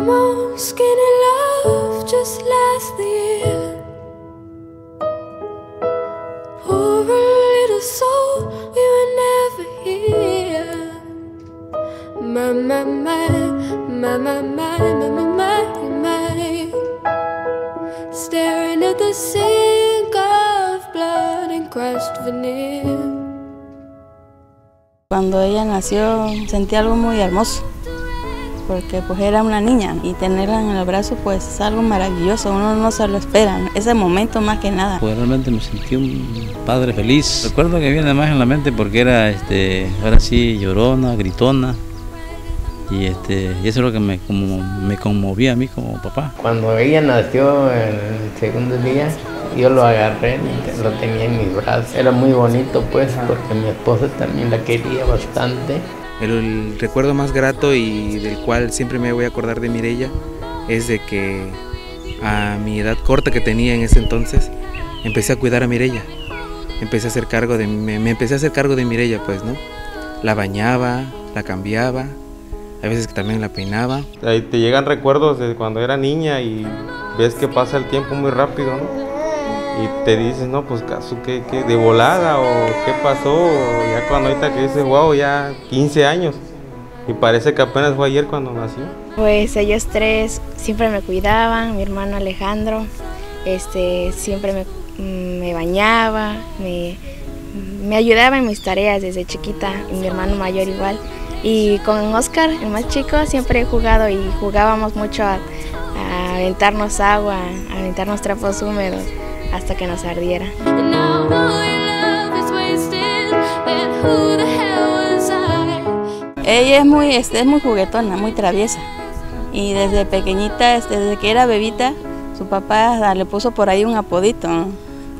Almost skinny love just last the year. Poor little soul, we were never here. My, my, my, my, my, my, my, my, my. Staring at the sink of blood and crushed veneer. Cuando ella nació sentí algo muy hermoso, porque pues era una niña y tenerla en el brazo pues es algo maravilloso, uno no se lo espera, ese momento más que nada. Pues realmente me sentí un padre feliz. Recuerdo que viene más en la mente porque era, este, ahora sí, llorona, gritona. Y, este, y eso es lo que me, como, me conmovía a mí como papá. Cuando ella nació el segundo día, yo lo agarré, lo tenía en mis brazos. Era muy bonito pues, porque mi esposa también la quería bastante. El, recuerdo más grato y del cual siempre me voy a acordar de Mirella es de que a mi edad corta que tenía en ese entonces, empecé a cuidar a Mirella. Empecé a hacer cargo de me, me empecé a hacer cargo de Mirella, pues, ¿no? La bañaba, la cambiaba, a veces que también la peinaba. Ahí te llegan recuerdos de cuando era niña y ves que pasa el tiempo muy rápido, ¿no? Y te dices, no, pues caso, ¿qué, qué, de volada o qué pasó? Ya cuando ahorita que dices, wow, ya 15 años. Y parece que apenas fue ayer cuando nació. Pues ellos tres siempre me cuidaban, mi hermano Alejandro, este, siempre me, bañaba, me, me ayudaba en mis tareas desde chiquita, y mi hermano mayor igual. Y con Oscar, el más chico, siempre he jugado y jugábamos mucho a aventarnos agua, a aventarnos trapos húmedos hasta que nos ardiera. Ella es muy, es muy juguetona, muy traviesa. Y desde pequeñita, desde que era bebita, su papá le puso por ahí un apodito, ¿no?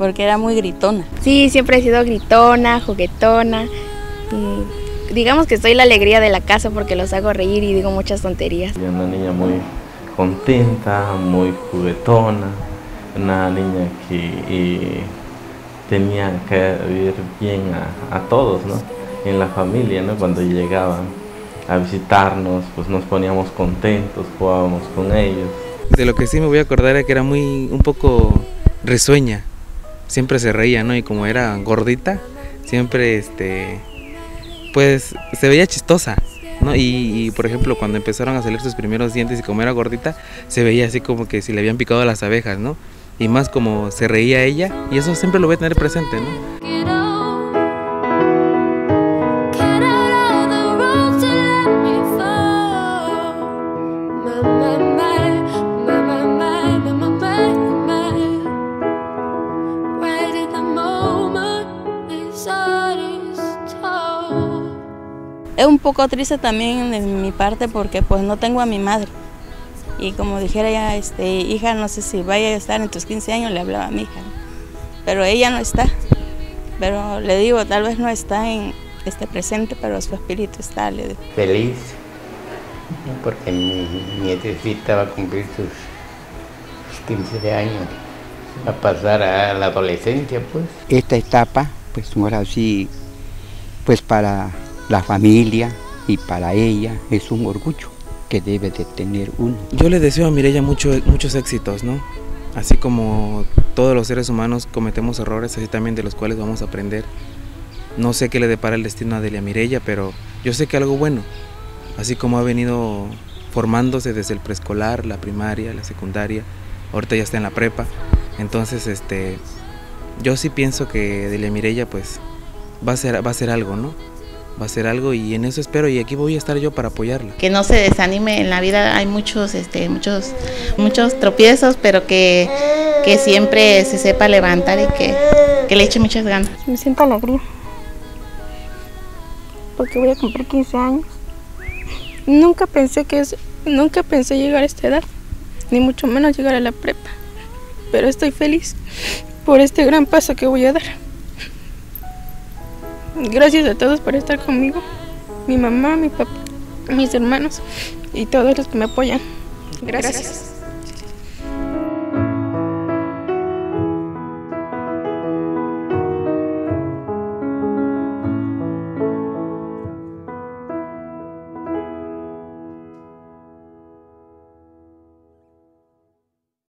porque era muy gritona. Sí, siempre he sido gritona, juguetona. y digamos que soy la alegría de la casa porque los hago reír y digo muchas tonterías. Ella una niña muy contenta, muy juguetona, una niña que tenía que ver bien a, a todos, ¿no? En la familia, ¿no? Cuando llegaban a visitarnos, pues nos poníamos contentos, jugábamos con ellos. De lo que sí me voy a acordar es que era muy, un poco risueña. Siempre se reía, ¿no? Y como era gordita, siempre, este, pues se veía chistosa, ¿no? Y, y, por ejemplo, cuando empezaron a salir sus primeros dientes y como era gordita, se veía así como que si le habían picado las abejas, ¿no? y más como se reía ella y eso siempre lo voy a tener presente, ¿no? Es un poco triste también de mi parte porque pues no tengo a mi madre. Y como dijera ya, este, hija, no sé si vaya a estar en tus 15 años, le hablaba a mi hija. Pero ella no está. Pero le digo, tal vez no está en este presente, pero su espíritu está. Le digo. Feliz, porque mi nietecita va a cumplir sus, sus 15 años, va a pasar a la adolescencia, pues. esta etapa, pues ahora sí, pues para la familia y para ella es un orgullo que debe de tener uno. Yo le deseo a Mirella mucho, muchos éxitos, ¿no? Así como todos los seres humanos cometemos errores, así también de los cuales vamos a aprender. No sé qué le depara el destino a Delia Mirella, pero yo sé que algo bueno. Así como ha venido formándose desde el preescolar, la primaria, la secundaria, ahorita ya está en la prepa. Entonces, este, yo sí pienso que Delia Mirella, pues, va a ser, va a ser algo, ¿no? Va a ser algo y en eso espero y aquí voy a estar yo para apoyarla. Que no se desanime en la vida, hay muchos, este, muchos, muchos tropiezos, pero que, que siempre se sepa levantar y que, que le eche muchas ganas. Me siento alegría porque voy a cumplir 15 años. Nunca pensé que es, nunca pensé llegar a esta edad, ni mucho menos llegar a la prepa. Pero estoy feliz por este gran paso que voy a dar. Gracias a todos por estar conmigo, mi mamá, mi papá, mis hermanos y todos los que me apoyan. Gracias. Gracias.